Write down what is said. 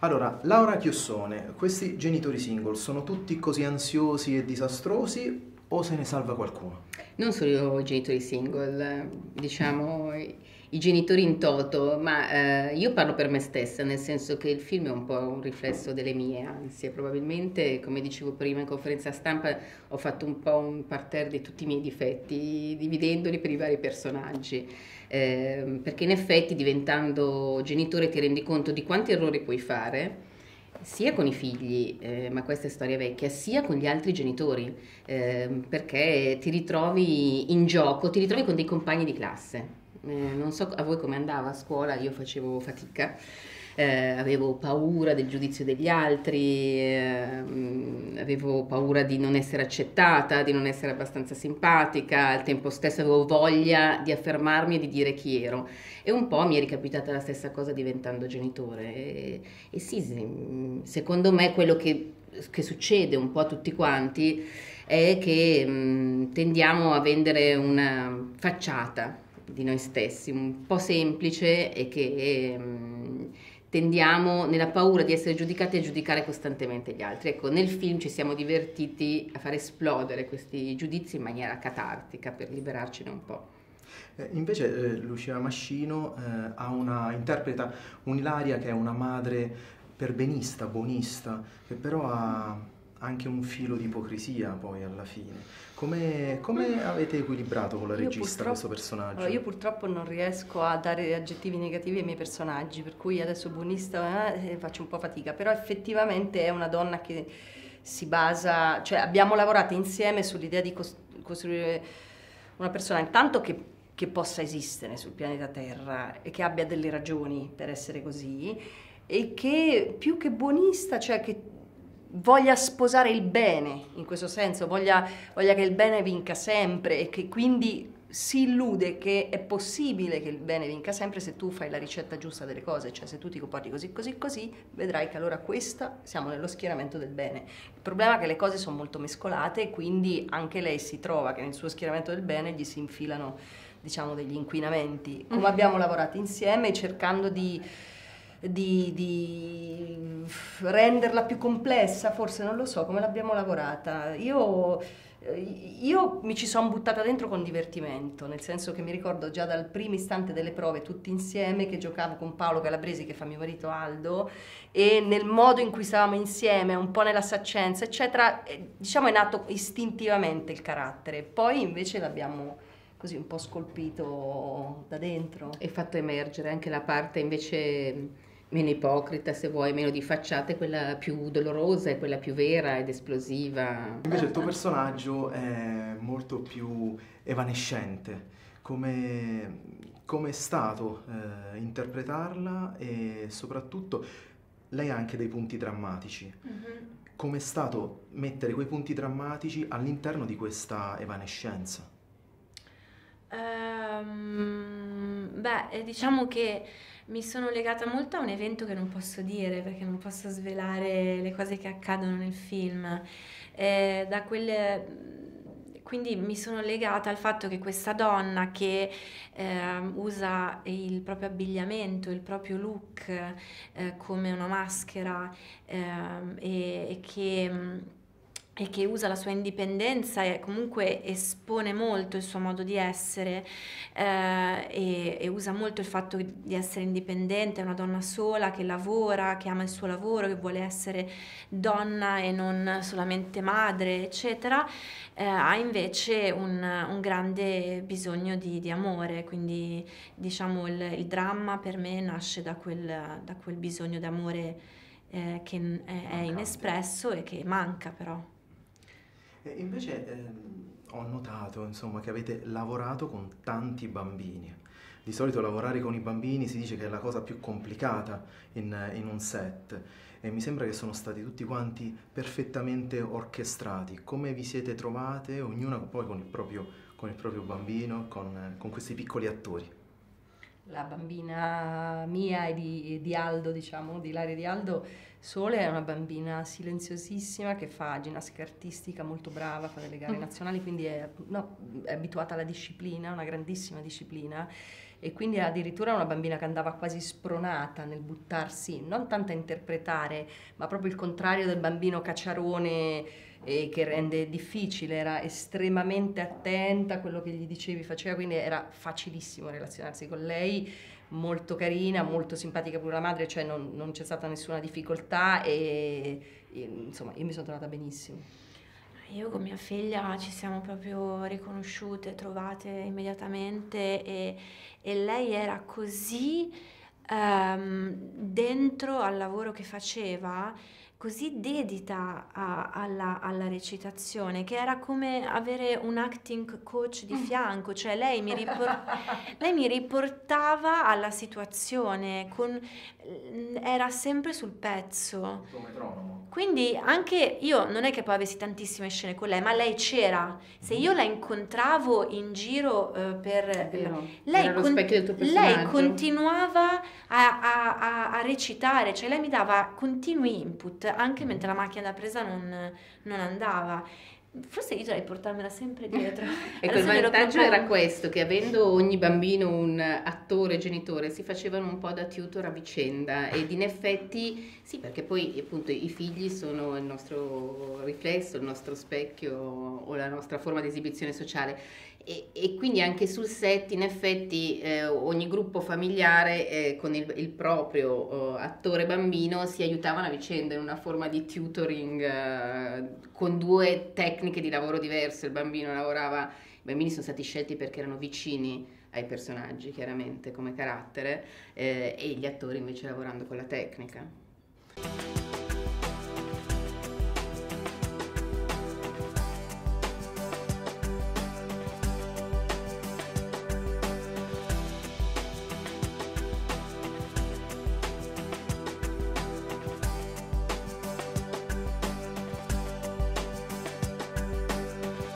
Allora, Laura Chiossone, questi genitori single sono tutti così ansiosi e disastrosi o se ne salva qualcuno? Non solo i genitori single, diciamo i genitori in toto, ma eh, io parlo per me stessa, nel senso che il film è un po' un riflesso delle mie ansie. Probabilmente, come dicevo prima in conferenza stampa, ho fatto un po' un parterre di tutti i miei difetti, dividendoli per i vari personaggi. Eh, perché in effetti diventando genitore ti rendi conto di quanti errori puoi fare sia con i figli, eh, ma questa è storia vecchia, sia con gli altri genitori, eh, perché ti ritrovi in gioco, ti ritrovi con dei compagni di classe eh, non so a voi come andava a scuola, io facevo fatica. Eh, avevo paura del giudizio degli altri, eh, avevo paura di non essere accettata, di non essere abbastanza simpatica, al tempo stesso avevo voglia di affermarmi e di dire chi ero. E un po' mi è ricapitata la stessa cosa diventando genitore. E, e sì, secondo me quello che, che, succede un po' a tutti quanti è che mh, tendiamo a vendere una facciata di noi stessi, un po' semplice e che eh, tendiamo nella paura di essere giudicati a giudicare costantemente gli altri. Ecco, nel film ci siamo divertiti a far esplodere questi giudizi in maniera catartica per liberarcene un po'. Eh, invece eh, Lucia Mascino eh, una, interpreta un'Ilaria che è una madre perbenista, buonista, che però ha anche un filo di ipocrisia poi alla fine. Come, come avete equilibrato con la regista questo personaggio? Io purtroppo non riesco a dare aggettivi negativi ai miei personaggi, per cui adesso buonista eh, faccio un po' fatica, però effettivamente è una donna che si basa, cioè abbiamo lavorato insieme sull'idea di costruire una persona intanto che, che possa esistere sul pianeta Terra e che abbia delle ragioni per essere così e che più che buonista, cioè che voglia sposare il bene, in questo senso, voglia, voglia, che il bene vinca sempre e che quindi si illude che è possibile che il bene vinca sempre se tu fai la ricetta giusta delle cose, cioè se tu ti comporti così, così, così, vedrai che allora questa siamo nello schieramento del bene. Il problema è che le cose sono molto mescolate e quindi anche lei si trova che nel suo schieramento del bene gli si infilano diciamo degli inquinamenti. Come mm-hmm. abbiamo lavorato insieme cercando di di, di, renderla più complessa, forse non lo so come l'abbiamo lavorata. Io, io mi ci sono buttata dentro con divertimento, nel senso che mi ricordo già dal primo istante delle prove tutti insieme che giocavo con Paolo Calabresi che fa mio marito Aldo e nel modo in cui stavamo insieme, un po' nella saccenza, eccetera, diciamo è nato istintivamente il carattere. Poi invece l'abbiamo così un po' scolpito da dentro. E fatto emergere anche la parte invece meno ipocrita se vuoi, meno di facciata, è quella più dolorosa, è quella più vera ed esplosiva. Invece il tuo personaggio è molto più evanescente. Come, come è stato eh, interpretarla e soprattutto lei ha anche dei punti drammatici. Mm-hmm. Come è stato mettere quei punti drammatici all'interno di questa evanescenza? Um, beh, diciamo che mi sono legata molto a un evento che non posso dire perché non posso svelare le cose che accadono nel film. Eh, da quelle quindi mi sono legata al fatto che questa donna che eh, usa il proprio abbigliamento, il proprio look eh, come una maschera ehm, e, e, che e che usa la sua indipendenza e comunque espone molto il suo modo di essere eh, e, e, usa molto il fatto di essere indipendente, è una donna sola che lavora, che ama il suo lavoro, che vuole essere donna e non solamente madre, eccetera, eh, ha invece un, un grande bisogno di, di, amore, quindi diciamo il, il, dramma per me nasce da quel, da quel bisogno d'amore eh, che è, è inespresso e che manca però. E invece eh, ho notato insomma, che avete lavorato con tanti bambini. Di solito lavorare con i bambini si dice che è la cosa più complicata in, in un set e mi sembra che sono stati tutti quanti perfettamente orchestrati. Come vi siete trovate, ognuna poi con il proprio, con il proprio bambino, con, con questi piccoli attori? La bambina mia e di, di Aldo, diciamo, di Ilaria di Aldo, Sole è una bambina silenziosissima che fa ginnastica artistica molto brava, fa delle gare mm. nazionali, quindi è, no, è abituata alla disciplina, una grandissima disciplina e quindi addirittura una bambina che andava quasi spronata nel buttarsi, non tanto a interpretare, ma proprio il contrario del bambino cacciarone eh, che rende difficile, era estremamente attenta a quello che gli dicevi, faceva, quindi era facilissimo relazionarsi con lei, molto carina, molto simpatica pure la madre, cioè non, non c'è stata nessuna difficoltà e, e insomma io mi sono trovata benissimo. Io con mia figlia ci siamo proprio riconosciute, trovate immediatamente e, e lei era così um, dentro al lavoro che faceva così dedita a, alla, alla, recitazione che era come avere un acting coach di mm. fianco, cioè lei mi, ripor- lei mi riportava alla situazione, con, era sempre sul pezzo. Quindi anche io non è che poi avessi tantissime scene con lei, ma lei c'era. Se io la incontravo in giro uh, per... lei, con- lei, continuava a, a, a, a recitare, cioè lei mi dava continui input anche mentre la macchina da presa non, non andava. Forse io dovrei portarmela sempre dietro. ecco, il vantaggio era questo, che avendo ogni bambino un attore genitore si facevano un po' da tutor a vicenda ed in effetti sì, perché poi appunto i figli sono il nostro riflesso, il nostro specchio o la nostra forma di esibizione sociale e, e, quindi anche sul set in effetti eh, ogni gruppo familiare eh, con il, il proprio eh, attore bambino si aiutavano a vicenda in una forma di tutoring eh, con due tecniche di lavoro diverse. Il bambino lavorava, i bambini sono stati scelti perché erano vicini ai personaggi chiaramente come carattere eh, e gli attori invece lavorando con la tecnica.